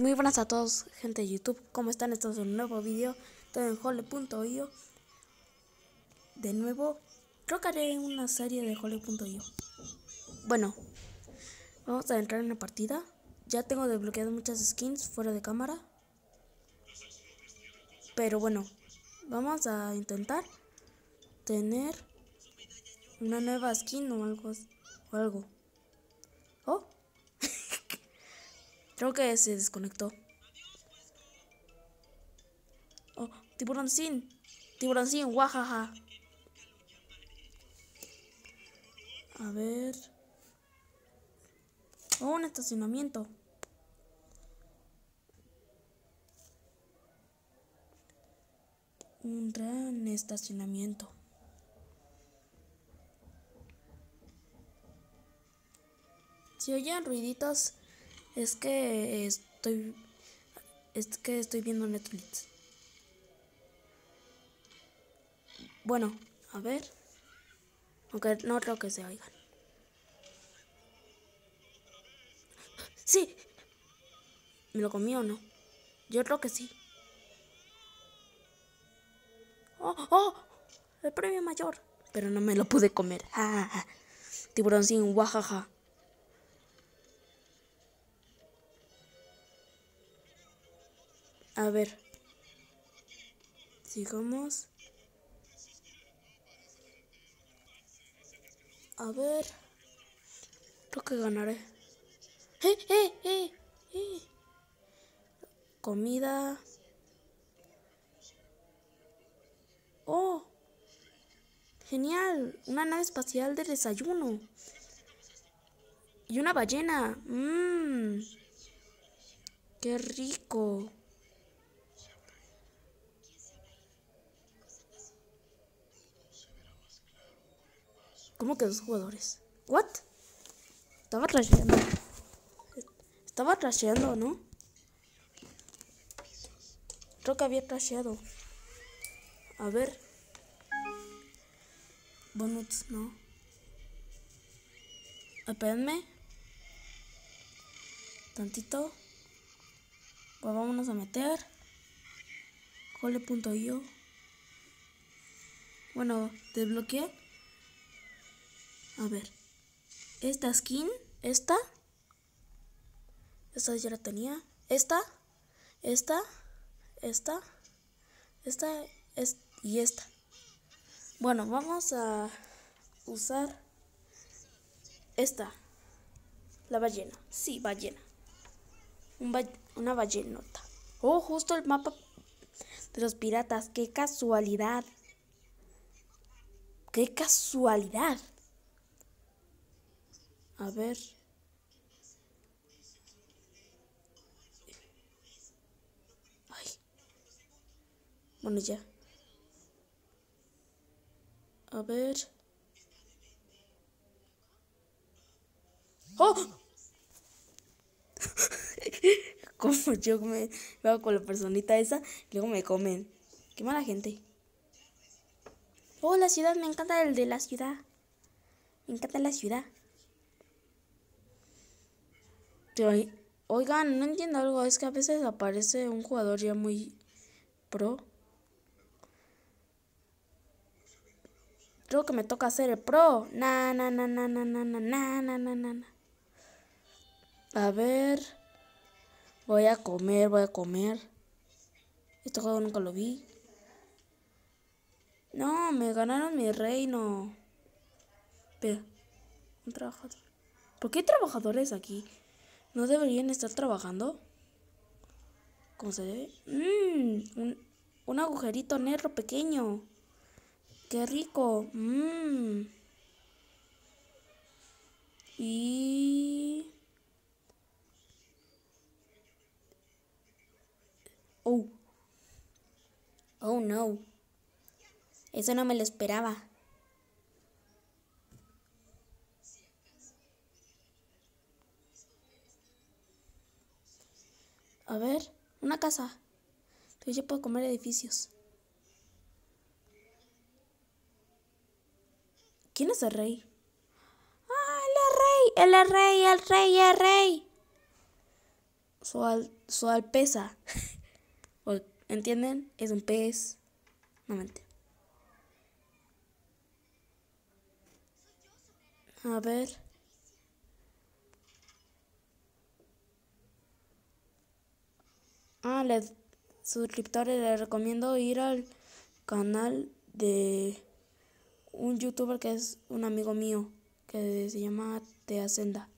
Muy buenas a todos, gente de YouTube. ¿Cómo están? Esto es un nuevo video. Estoy en Hole.io. De nuevo, creo que haré una serie de Hole.io. Bueno, vamos a entrar en la partida. Ya tengo desbloqueado muchas skins fuera de cámara. Pero bueno, vamos a intentar tener una nueva skin o algo. O algo. Creo que se desconectó. Oh, tiburoncín. Tiburoncín, guajaja. A ver. Oh, un estacionamiento. Un gran estacionamiento. Si oyen ruiditos, es que estoy. Es que estoy viendo Netflix. Bueno, a ver. Aunque no creo que se oigan. Sí. ¿Me lo comí o no? Yo creo que sí. ¡Oh! ¡Oh! El premio mayor. Pero no me lo pude comer. Tiburón sin guajaja. A ver. Sigamos. A ver. Creo que ganaré. ¡Eh, eh, eh! eh! Comida. ¡Oh! Genial. Una nave espacial de desayuno. Y una ballena. Mmm. Qué rico. ¿Cómo que dos jugadores? ¿What? Estaba trasheando. Estaba trasheando, ¿no? Creo que había trasheado. A ver. Bonuts, no. Espérenme. Tantito. Pues vámonos a meter. Cole.io. Bueno, desbloqueé. A ver. Esta skin. Esta. Esta ya la tenía. Esta. Esta. Esta. Esta. Es, y esta. Bueno, vamos a usar esta. La ballena. Sí, ballena. una ballenota. Oh, justo el mapa de los piratas. Qué casualidad. Qué casualidad. A ver. Ay. Bueno, ya. A ver. ¡Oh! Como yo me veo con la personita esa, luego me comen. Qué mala gente. Oh, la ciudad, me encanta el de la ciudad. Me encanta la ciudad. Oigan, no entiendo algo, es que a veces aparece un jugador ya muy pro. Creo que me toca hacer el pro. Na, na, na, na, na, na, na, na, na, na, na. A ver. Voy a comer, voy a comer. Este juego nunca lo vi. No, me ganaron mi reino. Pero, un trabajador. ¿Por qué hay trabajadores aquí? ¿No deberían estar trabajando? ¿Cómo se debe? Mmm, un, agujerito negro pequeño. ¡Qué rico! Mmm. Y... Oh. Oh, no. Eso no me lo esperaba. A ver, una casa. Entonces ya puedo comer edificios. ¿Quién es el rey? ¡Ah, el rey! ¡El rey! ¡El rey! ¡El rey! Su, Sual pesa. ¿Entienden? Es un pez. No mente. A ver. Ah, les suscriptores les recomiendo ir al canal de un youtuber que es un amigo mío que se llama Te Hacenda.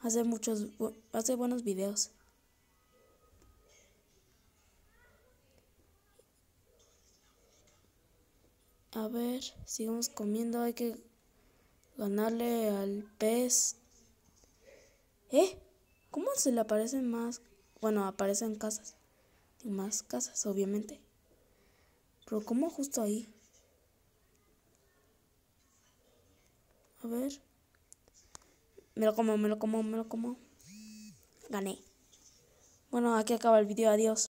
Hace muchos hace buenos videos. A ver, sigamos comiendo. Hay que ganarle al pez. ¿Eh? ¿Cómo se le aparecen más? Bueno, aparecen casas. más casas, obviamente. Pero ¿cómo justo ahí? A ver. Me lo como, me lo como, me lo como. Gané. Bueno, aquí acaba el video. Adiós.